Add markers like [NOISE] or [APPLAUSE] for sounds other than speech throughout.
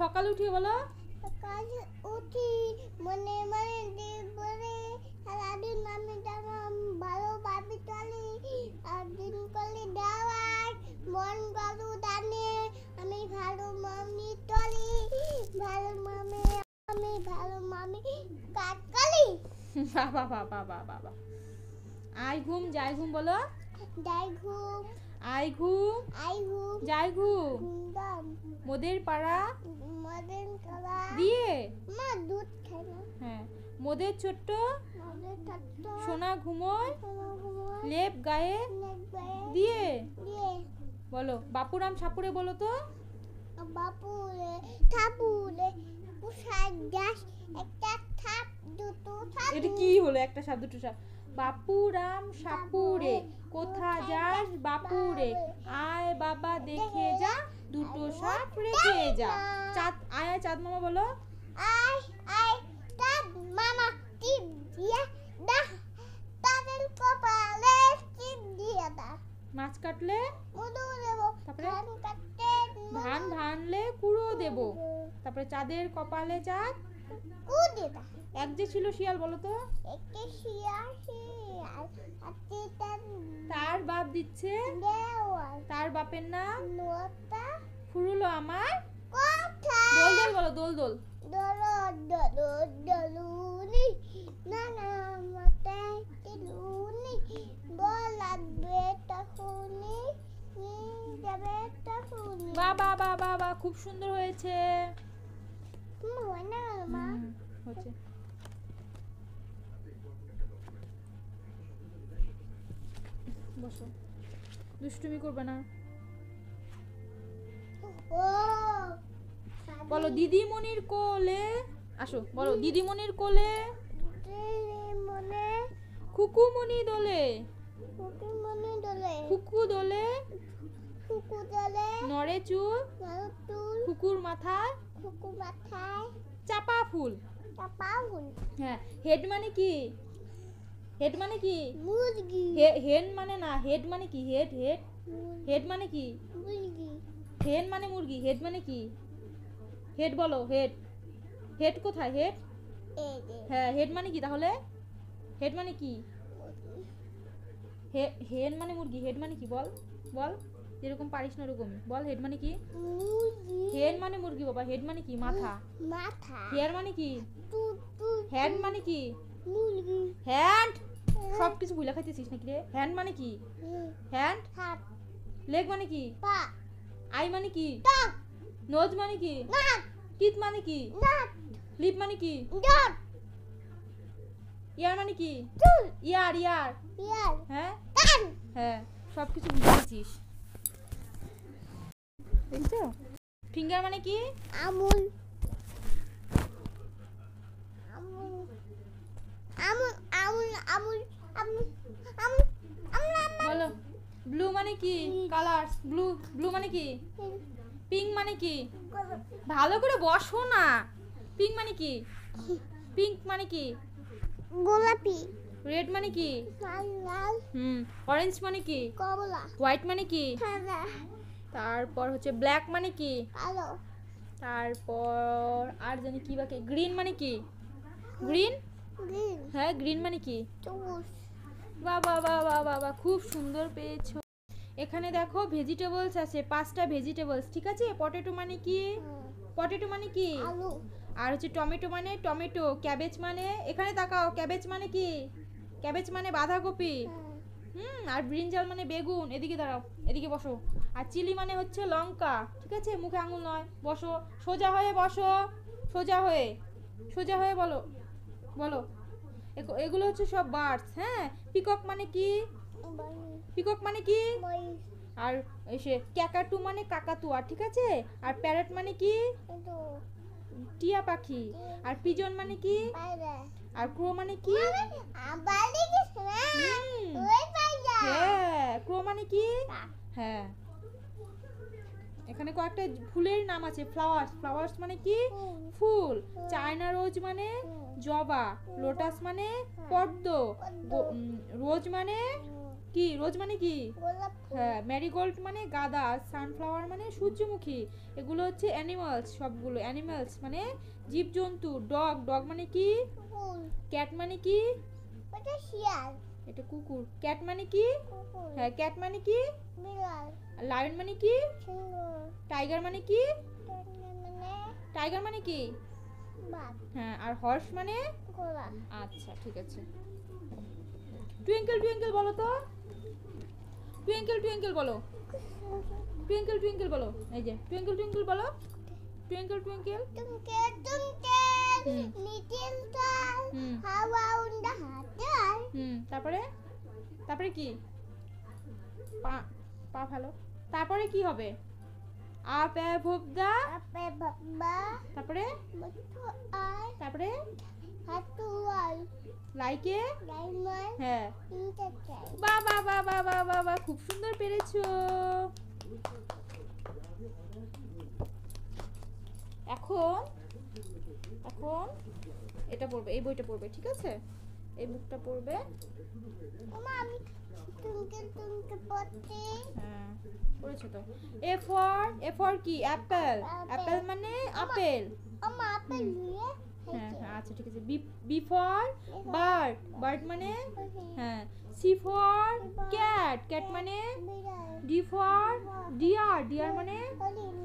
সকালে উঠিয়ে বলো। কাজ উঠি মনে মনে দিবরে সারাদিন আমি তেমন ভালো ভাবি চলি আর দিন করলে দেওয়ার মন গলু দানে আমি ভালো মামি চলি ভালো মামি আমি ভালো মামি কাজ করি। বাবা বাবা বাবা বাবা। আই ঘুম যাই ঘুম বলো। যাই ঘুম। আই ঘুম আই ঘুম যাই ঘুম মোদের পাড়া মদন কলা দিয়ে। মা দুধ খাই না। হ্যাঁ মোদের ছোট্ট সোনা ঘুমোয় ঘুমো ঘুমো লেপ গায়ে। দিয়ে। বলো বাপুরাম সাপুরে বলো তো। বাপুরে গাছ একটা থাপ দুটো থাপ। এটা কি হলো? একটা সাপ দুটো সাপ। বাপুরাম সাপুরে কোথা যাস বাপুরে? আয় বাবা দেখে যা দুটো সাপ রেখে যা। চাঁদ আয় আয় চাঁদ মামা বলো। আই আই তার মামা টিপ দিয়ে দা। তাদের কপালে টিপ দিয়ে দা। মাছ কাটলে? মধু দেব তারপরে? ধান কাটতে ধান ভানলে কুড়ো দেব। তারপরে চাঁদের কপালে চাঁদ এক যে ছিল শিয়াল বলো তার বাপ দিচ্ছে। তার বাপের নাম? ফুরুলো আমার। দোল দোল বলো দোল দোল। বা বাবা বাবা বা খুব সুন্দর হয়েছে। হচ্ছে বসো। দুষ্টুমি করবে না। বলো দিদিমণির কোলে আসো বলো দিদিমণির কোলে। মনে খুকুমণি দোলে। কুকুর মনে দলে। খুকু দোলে। কুকুর দলে। নড়ে চুল। কুকুর মাথায়। কুকুর মাথায় চাপা ফুল। চাপা ফুল। হ্যাঁ হেড মানে কি? হেড মানে কি? মুরগি। হেন মানে না হেড মানে কি? হেড হেড হেড মানে কি? মুরগি। হেন মানে মুরগি। হেড মানে কি? হেড বলো হেড হেড কোথায়? হেড হ্যাঁ হেড মানে কি তাহলে? হেড মানে কি? হে- হেন মানে মুরগি। হেড মানে কি? বল বল। যেরকম পারিস না ওরকমই। বল হেড মানে কি? হেন মানে মুরগি বাবা হেড মানে কি মাথা মাথা হেয়ার মানে কি হ্যান্ড মানে কি মুরগি হ্যান্ড সব কিছু ভুলে খাইতেছিস নাকি রে হ্যান্ড মানে কি হ্যান্ড হাত লেগ মানে কি পা আই মানে কি টাক নোজ মানে কি নাক টিথ মানে কি নাক লিপ মানে কি দাঁত ইয়ার মানে কি চুল ইয়ার ইয়ার ইয়ার হ্যাঁ কান হ্যাঁ সব কিছু বুঝেছিস দেখছ ফিঙ্গার মানে কি? আমুল আমুল আমুল আমুল আমুল আমুল বলো। ব্লু মানে কি? কালার্স ব্লু ব্লু মানে কি? পিঙ্ক মানে কি? [LAUGHS] ভালো করে বসো না। পিঙ্ক মানে কি? [LAUGHS] পিঙ্ক মানে কি? গোলাপি। রেড মানে কি? লাল হুম অরেঞ্জ মানে কি? কমলা। হোয়াইট মানে কি? সাদা। তারপর হচ্ছে ব্ল্যাক মানে কি? কালো। তারপর আর জানি কি বাকি? গ্রিন মানে কি? গ্রিন হ্যাঁ গ্রিন মানে কি? বাবা বাবা বাবা খুব সুন্দর পেয়েছ। এখানে দেখো ভেজিটেবলস আছে পাঁচটা ভেজিটেবলস ঠিক আছে? পটেটো মানে কি? পটেটো মানে কি? আর হচ্ছে টমেটো মানে টমেটো ক্যাবেজ মানে এখানে তাকাও ক্যাবেজ মানে কি? ক্যাবেজ মানে বাঁধাকপি। হুম আর ব্রিঞ্জাল মানে বেগুন। এদিকে দাঁড়াও এদিকে বসো। আর চিলি মানে হচ্ছে লঙ্কা ঠিক আছে? মুখে আঙুল নয়। বসো। সোজা হয়ে বসো। সোজা হয়ে। সোজা হয়ে বলো। বলো। এগু- এগুলো হচ্ছে সব বার্ডস হ্যাঁ? পিকক মানে কি? পিকক মানে কি? আর এসে ক্যাকাটু মানে কাকাতুয়া ঠিক আছে? আর প্যারট মানে কি? টিয়া পাখি। আর পিজন মানে কি? আর ক্রো মানে কি? হুম, হ্যাঁ ক্রো মানে কি? হ্যাঁ। এখানে কয়েকটা ফুলের নাম আছে ফ্লাওয়ার্স। ফ্লাওয়ার্স মানে কি? ফুল। চায়না রোজ মানে জবা। লোটাস মানে পদ্ম। রোজ মানে কি? কি রোজ মানে কি? হ্যাঁ ম্যারিগোল্ড মানে গাঁদা সানফ্লাওয়ার মানে সূর্যমুখী। এগুলো হচ্ছে অ্যানিমালস সবগুলো অ্যানিমালস মানে জীবজন্তু ডগ ডগ মানে কি? ক্যাট মানে কি? শিয়াল। এটা কুকুর। ক্যাট মানে কি? হ্যাঁ ক্যাট মানে কি? বিড়াল। লায়ন মানে কি? টাইগার মানে কি? মানে টাইগার মানে কি? বাঘ। হ্যাঁ আর হর্স মানে? আচ্ছা ঠিক আছে। টুইঙ্কেল টুইঙ্কেল বলো তো। টুইঙ্কেল টুইঙ্কেল বলো। টুইঙ্কেল টুইঙ্কেল বলো। এই যে টুইঙ্কেল টুইঙ্কেল বলো। টুইঙ্কেল টুইঙ্কেল টুমকে টুমকে হুম। লিটিল স্টার হাউ আউন দ্য হাটার হুম তারপরে? তারপরে কি? পা পা ভালো। তারপরে কি হবে? Up above the. আপে বাবা তারপরে? মতো আই তারপরে? হাতু আই লাইকে হ্যাঁ। বা বা বা বা বা বা বা খুব সুন্দর পেরেছ। এখন এখন এটা পড়বে এই বইটা পড়বে ঠিক আছে? এই বুকটা পড়বে। আমি পড়তে হ্যাঁ পড়েছো তো। এ ফর এ ফর কি? অ্যাপেল অ্যাপেল মানে আপেল। আপেল নিয়ে হ্যাঁ হ্যাঁ আচ্ছা ঠিক আছে। B B for bird bird মানে? হ্যাঁ সি ফর ক্যাট ক্যাট মানে ডি ফর ডিয়ার ডিয়ার মানে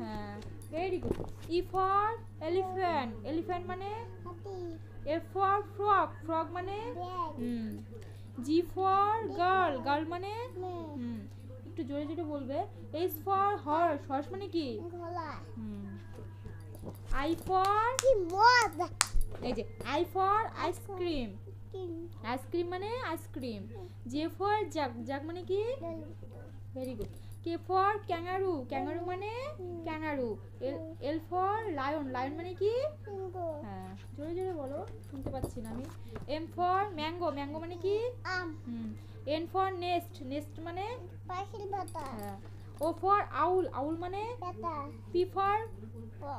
হ্যাঁ very good E for elephant elephant মানে এফ ফর ফ্রগ ফ্রগ মানে জি ফর গার্ল গার্ল মানে হুম একটু জোরে জোরে বলবে। এইচ ফর হর্স হর্স মানে কি? আই ফর এই যে I for ice cream ice cream মানে ice cream J for jug jug মানে কি? Very good K for kangaroo kangaroo মানে kangaroo L for lion lion মানে কি? হ্যাঁ জোরে জোরে বলো শুনতে পাচ্ছি না আমি। এম ফর ম্যাঙ্গো ম্যাঙ্গো মানে কি? আম। হুম। এন ফর নেস্ট নেস্ট মানে? পাখির ভাতা হ্যাঁ। ও ফর আউল আউল মানে? পেতা। পি। ফর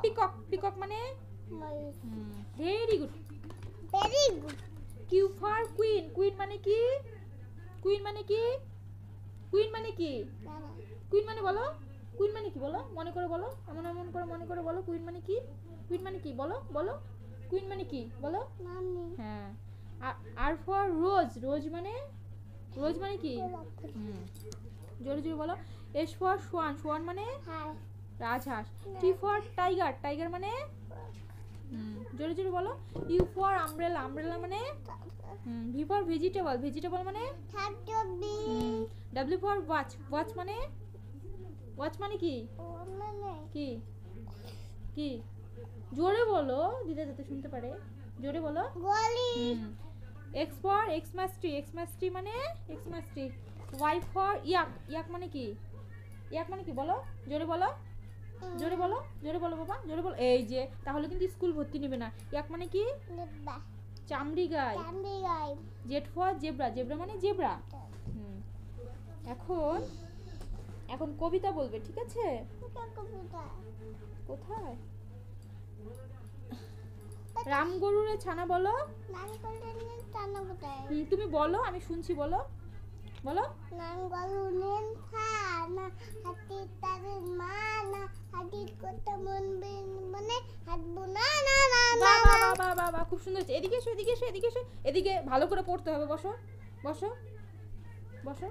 পিকক পিকক মানে very good very good Q for queen. Queen মানে কি? কুইন মানে কি? কুইন মানে কি? কুইন মানে বলো। কুইন মানে কি বলো? মনে করে বলো। এমন এমন করে মনে করে বলো। কুইন মানে কি? কুইন মানে কি? বলো বলো। কুইন মানে কি? বলো। হ্যাঁ। আর- ফর রোজ। রোজ মানে? রোজ মানে কি? জোরে জোরে বলো। S for Schwann. সোয়ান মানে? রাজহাঁস। T for tiger. টাইগার মানে? জোরে জোরে বলো। ইউ ফর আমব্রেলা আমব্রেলা মানে? ভি ফর ভেজিটেবল ভেজিটেবল মানে? ডাব্লিউ ফর ওয়াচ ওয়াচ মানে? ওয়াচ মানে কি? কি? কি? জোরে বলো দিদা যাতে শুনতে পারে। জোরে বলো। X for X mas tree X mas tree মানে? এক্স মাস্ট্রি ওয়াই ফর ইয়াক ইয়াক মানে কি? ইয়াক মানে কি বলো জোরে বলো। জোরে বলো জোরে বলো বাবা জোরে বলো। এই যে তাহলে কিন্তু স্কুল ভর্তি নেবে না। ইয়াক মানে কি? চামড়ি গাই চামড়ি গাই জেড ফর জেব্রা। জেব্রা মানে জেব্রা? এখন এখন কবিতা বলবে ঠিক আছে? কোথায়? রাম গরুরে ছানা বলো। তুমি বলো আমি শুনছি বলো। বলো। বাহ খুব সুন্দর হচ্ছে এদিকে এসো এদিকে এসো এদিকে এসো। এদিকে ভালো করে পড়তে হবে বসো। বসো। বসো।